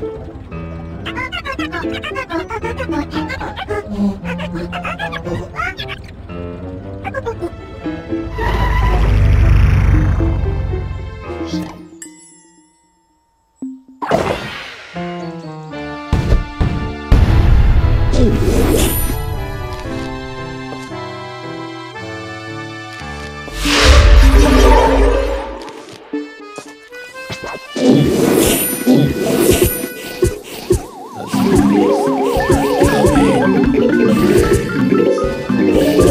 アハハハハ! Yeah.